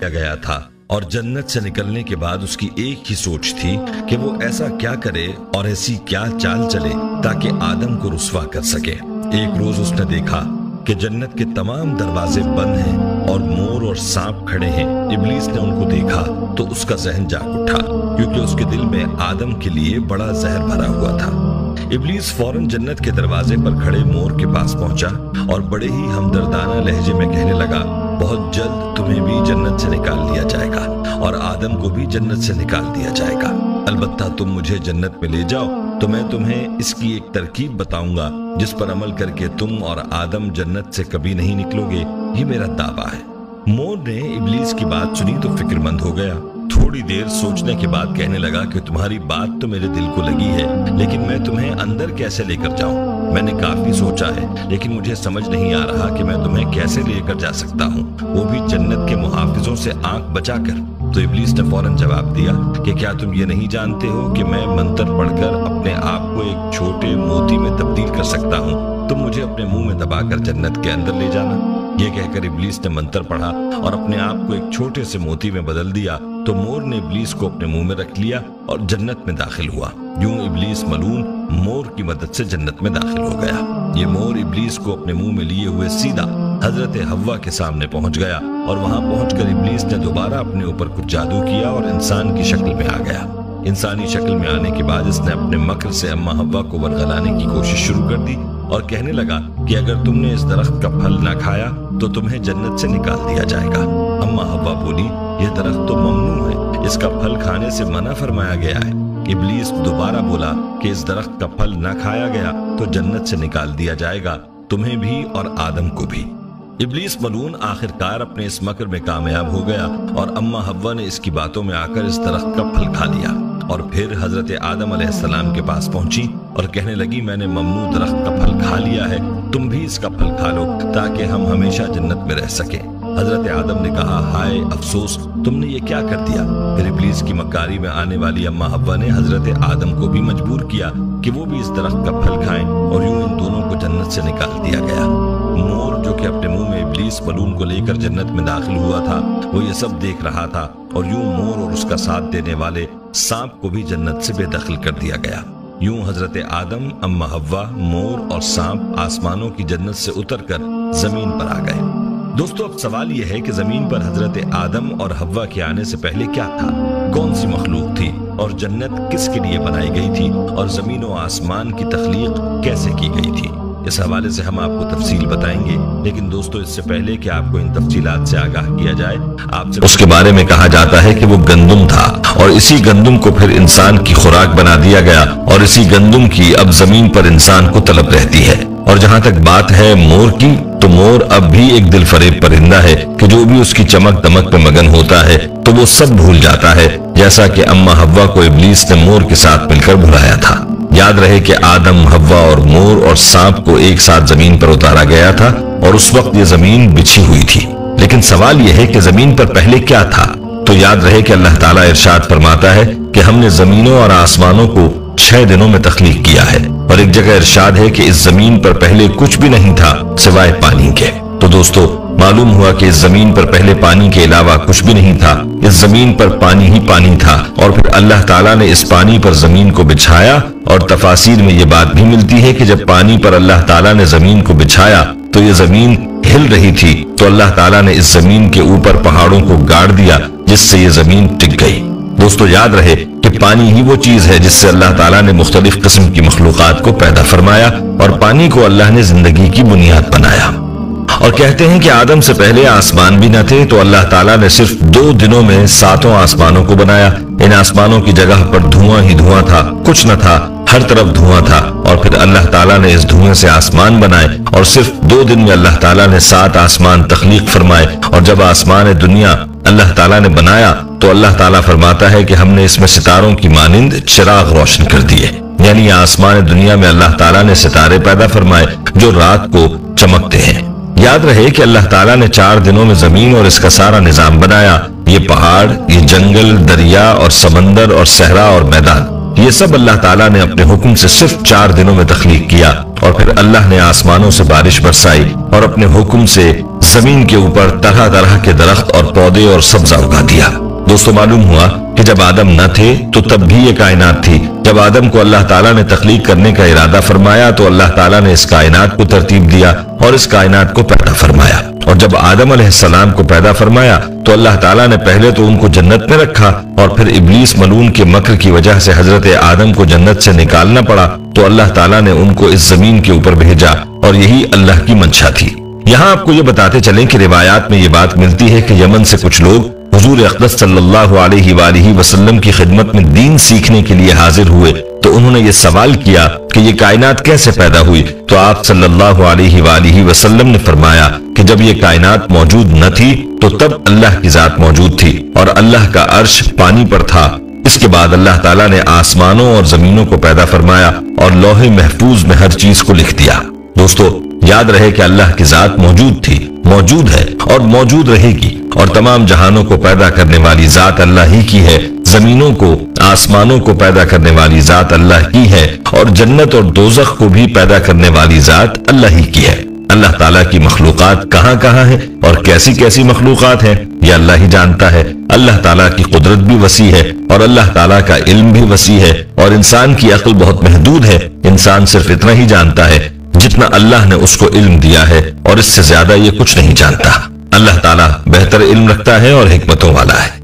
किया गया था और जन्नत से निकलने के बाद उसकी एक ही सोच थी कि वो ऐसा क्या करे और ऐसी क्या चाल चले ताकि आदम को रुसवा कर सके। एक रोज उसने देखा कि जन्नत के तमाम दरवाजे बंद हैं और मोर और सांप खड़े हैं। इबलीस ने उनको देखा तो उसका जहन जाग उठा, क्योंकि उसके दिल में आदम के लिए बड़ा जहर भरा हुआ था। इबलीस फ़ौरन जन्नत के दरवाजे पर खड़े मोर के पास पहुँचा और बड़े ही हमदर्दाना लहजे में कहने लगा बहुत जल्द तुम्हें भी जन्नत से निकाल लिया जाएगा और आदम को भी जन्नत से निकाल दिया जाएगा। अलबत्ता तुम मुझे जन्नत में ले जाओ तो मैं तुम्हें इसकी एक तरकीब बताऊँगा, जिस पर अमल करके तुम और आदम जन्नत से कभी नहीं निकलोगे, ये मेरा दावा है। मोर ने इबलीस की बात सुनी तो फिक्रमंद हो गया। थोड़ी देर सोचने के बाद कहने लगा कि तुम्हारी बात तो मेरे दिल को लगी है, लेकिन मैं तुम्हें अंदर कैसे लेकर जाऊँ? मैंने काफ़ी सोचा है, लेकिन मुझे समझ नहीं आ रहा कि मैं तुम्हें कैसे लेकर जा सकता हूँ। वो भी जन्नत के मुहाफिजों से आँख बचाकर। तो इबलीस ने फ़ौरन जवाब दिया कि क्या तुम ये नहीं जानते हो कि मैं मंत्र पढ़कर अपने आप को एक छोटे मोती में तब्दील कर सकता हूँ? तुम मुझे अपने मुँह में दबाकर जन्नत के अंदर ले जाना। ये कहकर इबलीस ने मंत्र पढ़ा और अपने आप को एक छोटे से मोती में बदल दिया तो मोर ने इबलीस को अपने मुँह में रख लिया और जन्नत में दाखिल हुआ। यूँ इबलीस मलून मोर की मदद से जन्नत में दाखिल हो गया। ये मोर इबलीस को अपने मुँह में लिए हुए सीधा हज़रत हवा के सामने पहुँच गया और वहाँ पहुंचकर इबलीस ने दोबारा अपने ऊपर कुछ जादू किया और इंसान की शक्ल में आ गया। इंसानी शक्ल में आने के बाद इसने अपने मकर से अम्मा हवा को वरगलाने की कोशिश शुरू कर दी और कहने लगा कि अगर तुमने इस दरख्त का फल न खाया तो तुम्हें जन्नत से निकाल दिया जाएगा। अम्मा हवा बोली यह दरख्त तो ममनू है। इसका फल खाने से मना फरमाया गया है। इबलीस दोबारा बोला कि इस दरख्त का फल न खाया गया तो जन्नत से निकाल दिया जाएगा, तुम्हें भी और आदम को भी। इबलीस मलून आखिरकार अपने इस मकर में कामयाब हो गया और अम्मा हवा ने इसकी बातों में आकर इस दरख्त का फल खा लिया। और फिर हज़रत आदम सलाम के पास पहुँची और कहने लगी, मैंने ममनू दरख्त का फल खा लिया है, तुम भी इसका फल खा लो, ताकि हम हमेशा जन्नत में रह सके। हज़रत आदम ने कहा, हाय अफसोस, तुमने ये क्या कर दिया? फिर इबलीस की मकारी में आने वाली अम्मा हवा ने हज़रत आदम को भी मजबूर किया कि वो भी इस दरख्त का फल खाएँ और यूँ इन दोनों को जन्नत से निकाल दिया गया। मोर जो कि अपने मुँह में इबलीस बलून को लेकर जन्नत में दाखिल हुआ था, वो ये सब देख रहा था और यूँ मोर और उसका साथ देने वाले सांप को भी जन्नत से बेदखल कर दिया गया। यूँ हज़रत आदम, अम्मा हवा मोर और सांप आसमानों की जन्नत से उतरकर ज़मीन पर आ गए। दोस्तों, अब सवाल यह है कि ज़मीन पर हज़रत आदम और हवा के आने से पहले क्या था? कौन सी मखलूक थी? और जन्नत किसके लिए बनाई गई थी? और ज़मीन और आसमान की तखलीक कैसे की गई थी? इस हवाले से हम आपको तफसील बताएँगे। लेकिन दोस्तों, इससे पहले कि आपको इन तफसीलात से आगाह किया जाए आपसे उसके बारे में कहा जाता है कि वो गंदुम था। और इसी गंदुम को फिर इंसान की खुराक बना दिया गया। और इसी गंदुम की अब ज़मीन पर इंसान को तलब रहती है। और जहाँ तक बात है मोर की तो मोर अब भी एक दिल फरेब परिंदा है कि जो भी उसकी चमक दमक पे मगन होता है तो वो सब भूल जाता है, जैसा कि अम्मा हवा को इबलीस ने मोर के साथ मिलकर भुलाया था। याद रहे कि आदम हवा और मोर और सांप को एक साथ ज़मीन पर उतारा गया था और उस वक्त ये ज़मीन बिछी हुई थी। लेकिन सवाल यह है कि ज़मीन पर पहले क्या था? तो याद रहे कि अल्लाह ताला इरशाद फरमाता है कि हमने जमीनों और आसमानों को छह दिनों में तख्लीक किया है। और एक जगह इरशाद है कि इस ज़मीन पर पहले कुछ भी नहीं था, सिवाय पानी के। तो दोस्तों, मालूम हुआ कि इस ज़मीन पर पहले पानी के अलावा कुछ भी नहीं था। इस ज़मीन पर पानी ही पानी था और फिर अल्लाह ताला ने इस पानी पर ज़मीन को बिछाया और तफासिर में ये बात भी मिलती है कि जब पानी पर अल्लाह ताला ने ज़मीन को बिछाया तो ये ज़मीन हिल रही थी। तो अल्लाह ताला ने इस ज़मीन के ऊपर पहाड़ों को गाड़ दिया, जिससे ये ज़मीन टिक गई। दोस्तों, याद रहे कि पानी ही वो चीज़ है जिससे अल्लाह ताला ने मुख्तलिफ़ किस्म की मखलूक को पैदा फरमाया और पानी को अल्लाह ने ज़िंदगी की बुनियाद बनाया। और कहते हैं कि आदम से पहले आसमान भी न थे तो अल्लाह ताला ने सिर्फ़ दो दिनों में सातों आसमानों को बनाया। इन आसमानों की जगह पर धुआँ ही धुआँ था, कुछ न था, हर तरफ़ धुआँ था। और फिर अल्लाह ताला ने इस धुएँ से आसमान बनाए और सिर्फ़ दो दिन में अल्लाह ताला ने सात आसमान तखलीक फरमाए। और जब आसमान दुनिया अल्लाह ताला ने बनाया तो अल्लाह ताला फरमाता है कि हमने इसमें सितारों की मानिंद चिराग रोशन कर दिए यानी आसमान दुनिया में अल्लाह ताला ने सितारे पैदा फरमाए जो रात को चमकते हैं। याद रहे कि अल्लाह ताला ने चार दिनों में ज़मीन और इसका सारा निज़ाम बनाया। ये पहाड़, ये जंगल, दरिया और समंदर और सहरा और मैदान। ये सब अल्लाह ताला ने अपने हुक्म से सिर्फ़ चार दिनों में तखलीक किया और फिर अल्लाह ने आसमानों से बारिश बरसाई और अपने हुक्म से ज़मीन के ऊपर तरह तरह के दरख्त और पौधे और सब्जा उगा दिया। दोस्तों मालूम हुआ कि जब आदम न थे तो तब भी ये कायनात थी। जब आदम को अल्लाह ताला ने तखलीक करने का इरादा फरमाया तो अल्लाह ताला ने इस कायनात को तरतीब दिया और इस कायनात को पैदा फरमाया। और जब आदम सलाम को पैदा फरमाया तो अल्लाह ताला ने पहले तो उनको जन्नत में रखा और फिर इबलीस मलून के मकर की वजह से हज़रत आदम को जन्नत से निकालना पड़ा। तो अल्लाह ताला ने उनको इस ज़मीन के ऊपर भेजा और यही अल्लाह की मंशा थी। यहाँ आपको ये बताते चलें कि रिवायात में ये बात मिलती है कि यमन से कुछ लोग हजूर अकदस सल्लल्लाहु वसल्लम की खिदमत में दीन सीखने के लिए हाजिर हुए तो उन्होंने ये सवाल किया कि ये कायनात कैसे पैदा हुई? तो आप सल्लल्लाहु अलैहि वसल्लम ने फरमाया कि जब ये कायनात मौजूद न थी तो तब अल्लाह की जात मौजूद थी और अल्लाह का अर्श पानी पर था। इसके बाद अल्लाह ताला ने आसमानों और जमीनों को पैदा फरमाया और लोहे महफूज में हर चीज़ को लिख दिया। दोस्तों, याद रहे कि अल्लाह की जात मौजूद थी, मौजूद है और मौजूद रहेगी। और तमाम जहानों को पैदा करने वाली जात अल्लाह ही की है। जमीनों को, आसमानों को पैदा करने वाली जात अल्लाह की है और जन्नत और दोजख को भी पैदा करने वाली जात अल्लाह ही की है। अल्लाह ताला की मखलूकत कहाँ कहाँ है और कैसी कैसी मखलूकत है, यह अल्लाह ही जानता है। अल्लाह ताला की कुदरत भी वसी है और अल्लाह ताला का इल्म भी वसी है और इंसान की अकल बहुत महदूद है। इंसान सिर्फ़ इतना ही जानता है जितना अल्लाह ने उसको इल्म दिया है और इससे ज़्यादा ये कुछ नहीं जानता। अल्लाह ताला बेहतर इल्म रखता है और हिकमतों वाला है।